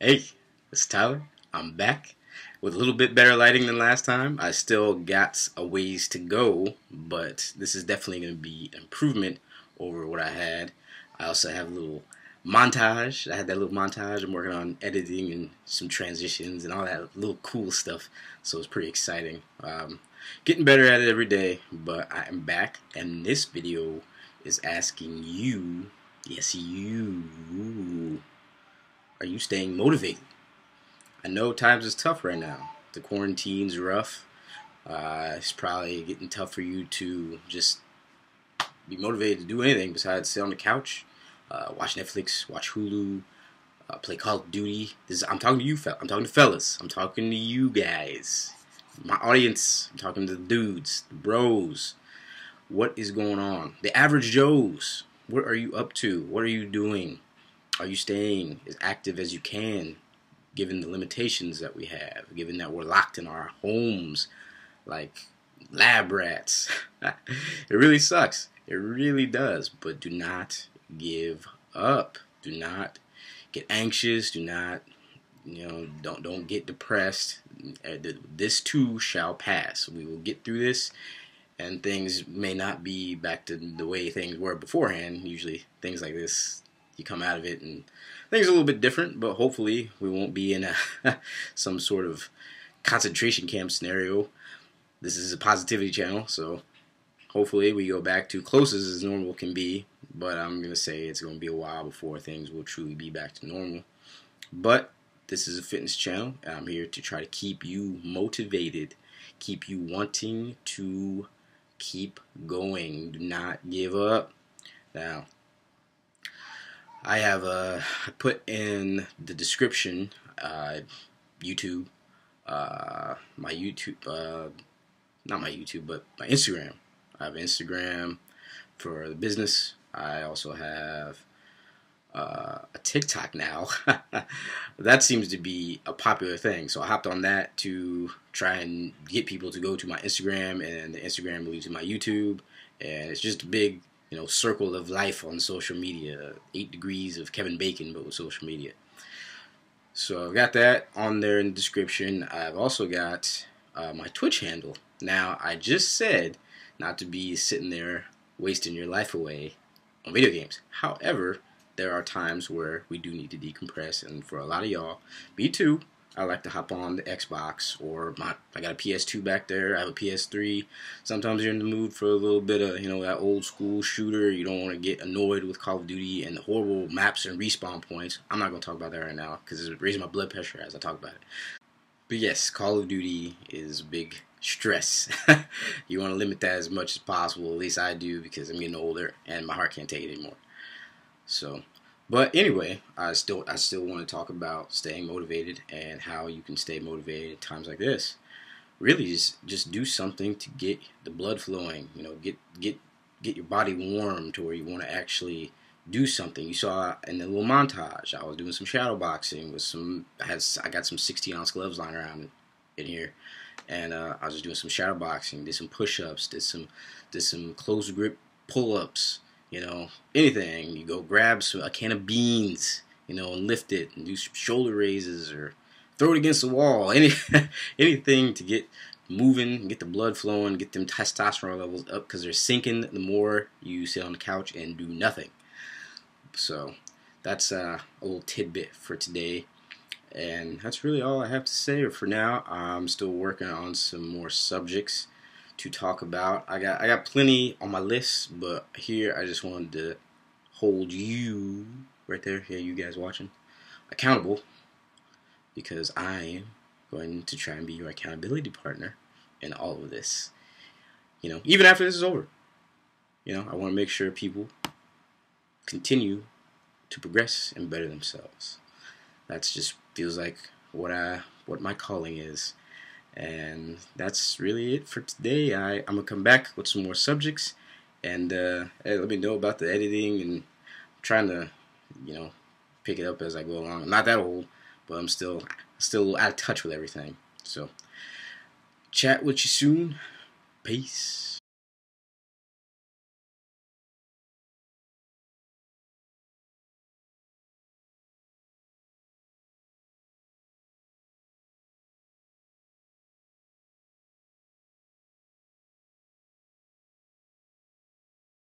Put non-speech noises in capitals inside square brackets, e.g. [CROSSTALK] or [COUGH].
Hey, it's Tyler. I'm back with a little bit better lighting than last time. I still got a ways to go, but this is definitely going to be improvement over what I had. I also have a little montage. I had that little montage. I'm working on editing and some transitions and all that little cool stuff. So it's pretty exciting. Um, getting better at it every day, but I am back, and this video is asking you, yes, you are you staying motivated? I know times is tough right now. The quarantine's rough. Uh, it's probably getting tough for you to just be motivated to do anything besides sit on the couch, uh, watch Netflix, watch Hulu, uh, play Call of Duty. This is, I'm talking to you, I'm talking to fellas. I'm talking to you guys, my audience. I'm talking to the dudes, the bros. What is going on? The average Joes. What are you up to? What are you doing? Are you staying as active as you can, given the limitations that we have, given that we're locked in our homes like lab rats? [LAUGHS] it really sucks. It really does. But do not give up. Do not get anxious. Do not, you know, don't don't get depressed. Uh, this too shall pass. We will get through this, and things may not be back to the way things were beforehand. Usually, things like this you come out of it and things are a little bit different, but hopefully we won't be in a [LAUGHS] some sort of concentration camp scenario. This is a positivity channel, so hopefully we go back to close as normal can be. But I'm gonna say it's gonna be a while before things will truly be back to normal. But this is a fitness channel, and I'm here to try to keep you motivated, keep you wanting to keep going. Do not give up. Now, I have uh, put in the description uh, YouTube, uh, my YouTube, uh, not my YouTube, but my Instagram. I have Instagram for the business. I also have uh, a TikTok now. [LAUGHS] that seems to be a popular thing. So I hopped on that to try and get people to go to my Instagram, and the Instagram will lead to my YouTube. And it's just a big you know, circle of life on social media. Eight degrees of Kevin Bacon, but with social media. So I've got that on there in the description. I've also got uh, my Twitch handle. Now, I just said not to be sitting there wasting your life away on video games. However, there are times where we do need to decompress, and for a lot of y'all, me too, I like to hop on the Xbox or my I got a PS2 back there. I have a PS3. Sometimes you're in the mood for a little bit of you know that old school shooter. You don't want to get annoyed with Call of Duty and the horrible maps and respawn points. I'm not gonna talk about that right now because it's raising my blood pressure as I talk about it. But yes, Call of Duty is big stress. [LAUGHS] you want to limit that as much as possible. At least I do because I'm getting older and my heart can't take it anymore. So but anyway, I still I still want to talk about staying motivated and how you can stay motivated at times like this. Really, just just do something to get the blood flowing. You know, get get get your body warm to where you want to actually do something. You saw in the little montage, I was doing some shadow boxing with some. I had I got some 16 ounce gloves lying around in here, and uh, I was just doing some shadow boxing. Did some push ups. Did some did some close grip pull ups you know, anything. You go grab some, a can of beans, you know, and lift it and do shoulder raises or throw it against the wall. [LAUGHS] Any anything to get moving, get the blood flowing, get them testosterone levels up because they're sinking the more you sit on the couch and do nothing. So that's uh, a little tidbit for today. And that's really all I have to say for now. I'm still working on some more subjects to talk about. I got I got plenty on my list, but here I just wanted to hold you right there, yeah, you guys watching, accountable because I am going to try and be your accountability partner in all of this. You know, even after this is over. You know, I want to make sure people continue to progress and better themselves. That's just feels like what I what my calling is. And that's really it for today. I, I'm going to come back with some more subjects and uh, let me know about the editing and I'm trying to, you know, pick it up as I go along. I'm not that old, but I'm still still out of touch with everything. So, chat with you soon. Peace.